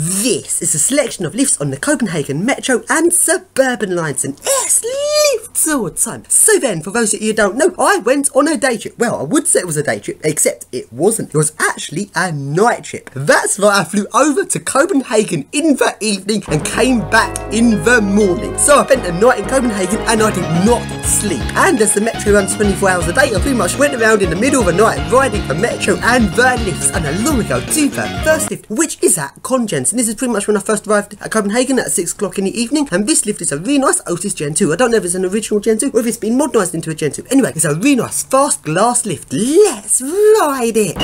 This is a selection of lifts on the Copenhagen Metro and Suburban lines and yes, the time. So then, for those of you who don't know, I went on a day trip. Well, I would say it was a day trip, except it wasn't. It was actually a night trip. That's why I flew over to Copenhagen in the evening and came back in the morning. So I spent a night in Copenhagen and I did not sleep. And as the Metro runs 24 hours a day, I pretty much went around in the middle of the night riding the Metro and the lifts. And a long ago to the first lift, which is at Congen and this is pretty much when I first arrived at Copenhagen at 6 o'clock in the evening. And this lift is a really nice Otis Gen 2. I don't know if it's an original Gen 2 or if it's been modernised into a Gen 2. Anyway, it's a really nice fast glass lift. Let's ride it.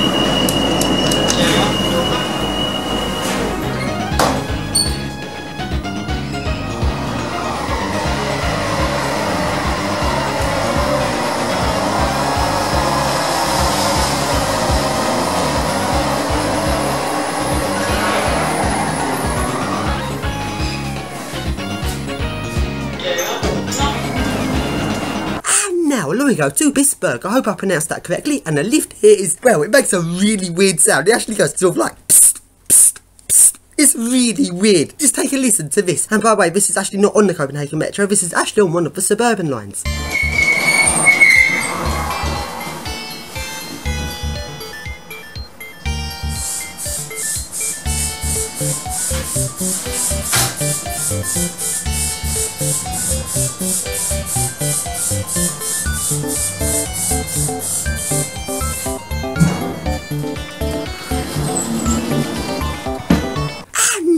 Go to Bisburg. I hope I pronounced that correctly. And the lift here is, well, it makes a really weird sound. It actually goes sort of like, psst, psst, psst. It's really weird. Just take a listen to this. And by the way, this is actually not on the Copenhagen Metro. This is actually on one of the suburban lines.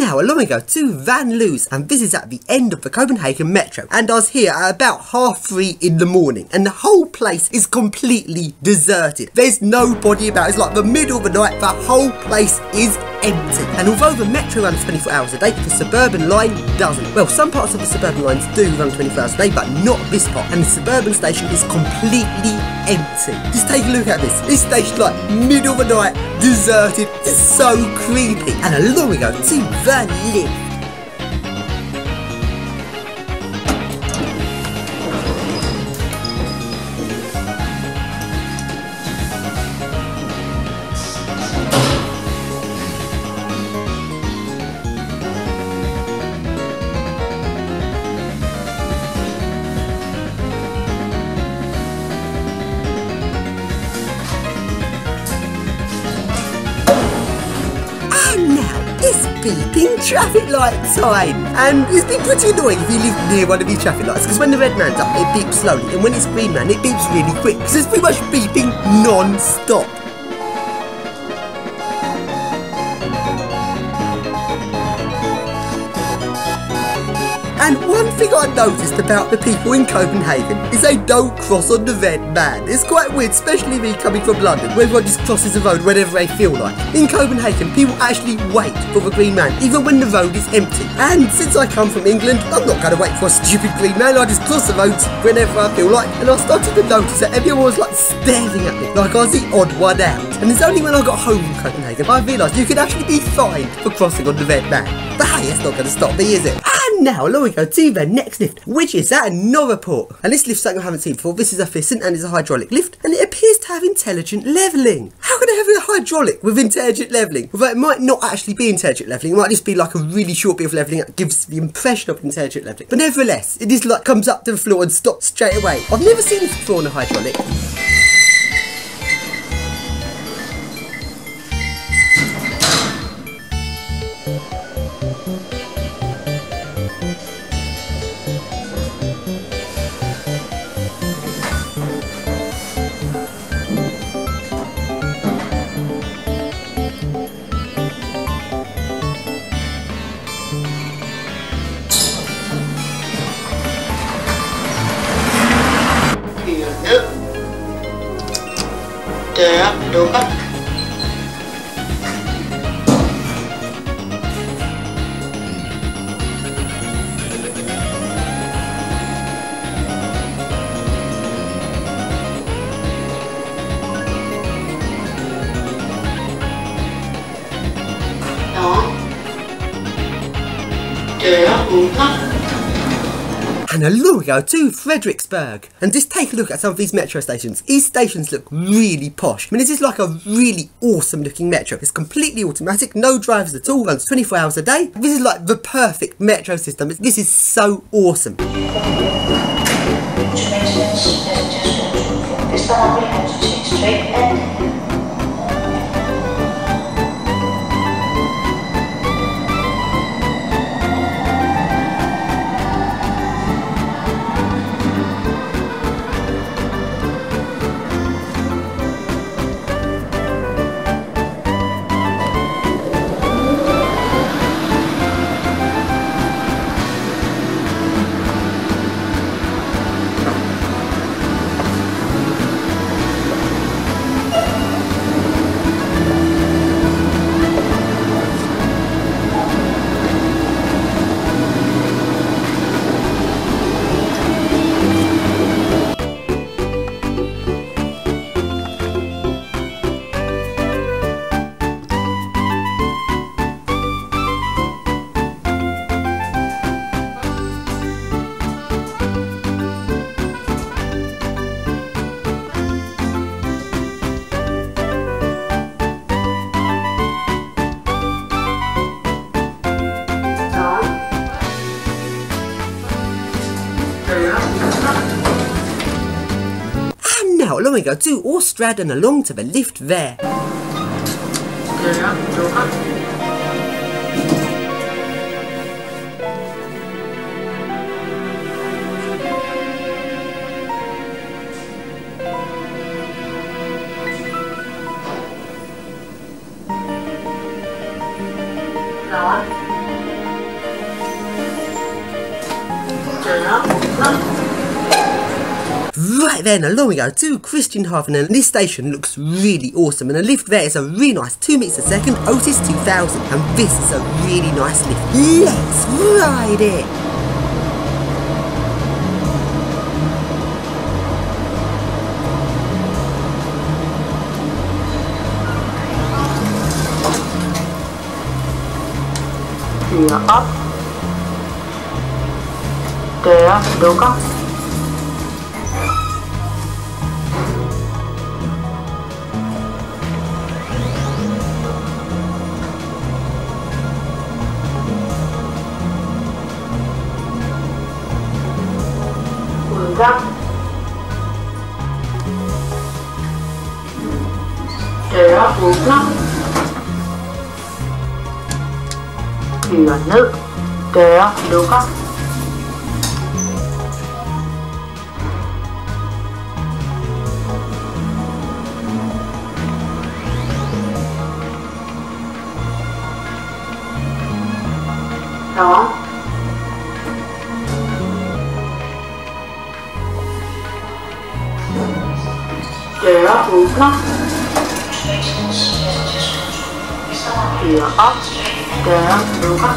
Now long ago to Van Loos and this is at the end of the Copenhagen Metro. And I was here at about half three in the morning and the whole place is completely deserted. There's nobody about, it's like the middle of the night, the whole place is And although the Metro runs 24 hours a day, the Suburban line doesn't. Well, some parts of the Suburban lines do run 24 hours a day, but not this part. And the Suburban station is completely empty. Just take a look at this. This station, like, middle of the night, deserted. It's so creepy. And along we go to the lift. Beeping traffic light sign. And it's been pretty annoying if you live near one of these traffic lights, because when the red man's up, it beeps slowly, and when it's green man, it beeps really quick, because it's pretty much beeping non-stop. And one thing I noticed about the people in Copenhagen is they don't cross on the red man. It's quite weird, especially me coming from London, where everyone just crosses the road whenever they feel like. In Copenhagen, people actually wait for the green man, even when the road is empty. And since I come from England, I'm not going to wait for a stupid green man. I just cross the roads whenever I feel like. And I started to notice that everyone was like staring at me, like I was the odd one out. And it's only when I got home from Copenhagen I realised you could actually be fined for crossing on the red man. But hey, it's not going to stop me, is it? Ah! And now, along we go to the next lift, which is at Nørreport. And this lift's something I haven't seen before. This is a Thyssen and it's a hydraulic lift, and it appears to have intelligent levelling. How can it have a hydraulic with intelligent levelling? Although it might not actually be intelligent levelling, it might just be like a really short bit of levelling that gives the impression of intelligent levelling. But nevertheless, it just like comes up to the floor and stops straight away. I've never seen this before on a hydraulic. And along we go to Fredericksburg. And just take a look at some of these metro stations. These stations look really posh. I mean, this is like a really awesome looking metro. It's completely automatic, no drivers at all, runs 24 hours a day. This is like the perfect metro system. This is so awesome. Which we go to Orstrad and along to the lift there. Right then, along we go to Christianhafen, and this station looks really awesome. And the lift there is a really nice 2 meters a second Otis 2000, and this is a really nice lift. Let's ride it! góc. Rồi đó uống thì là nước rồi đó đủ 好啦。如果讲如果。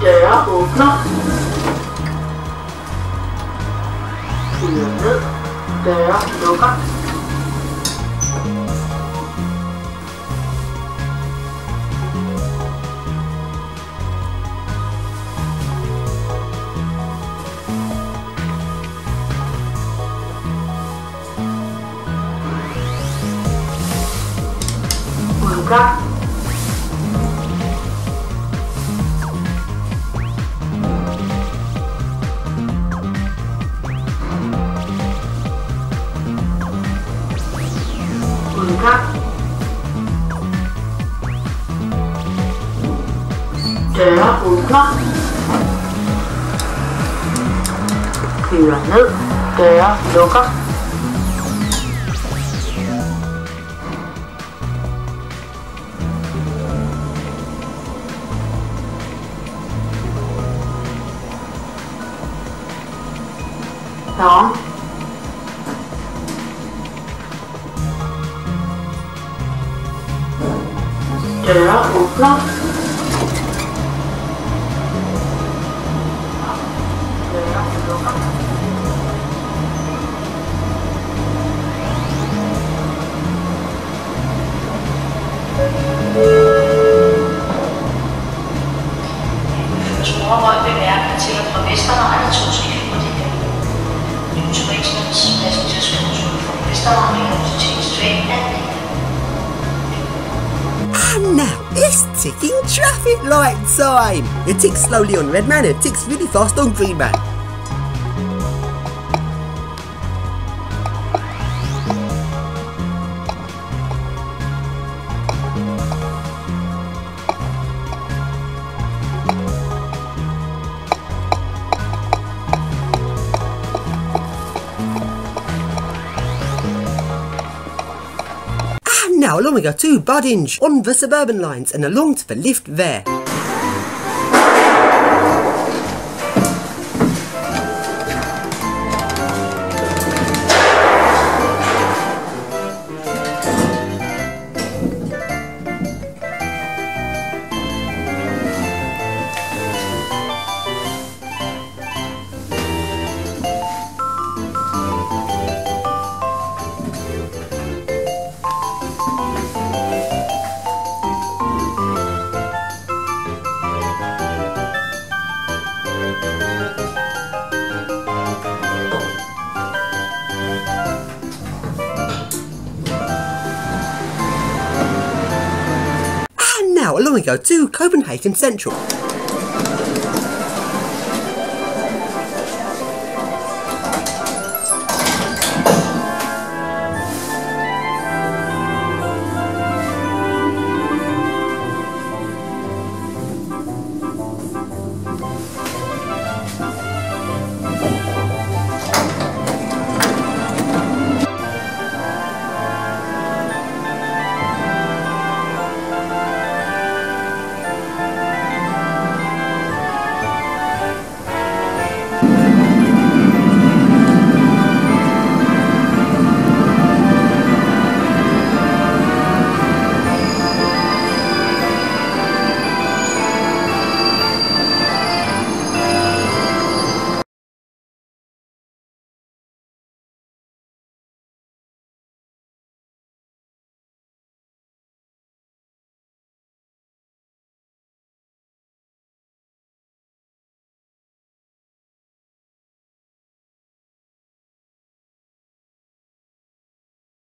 Yeah, I'll open up. 一、二、三、四。đó Hiểu là nước Kìa, được á đó. Ticking traffic light time. It ticks slowly on red man, it ticks really fast on green man. Now along we go to Buddinge on the suburban lines and along to the lift there. And now along we go to Copenhagen Central.